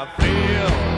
I feel.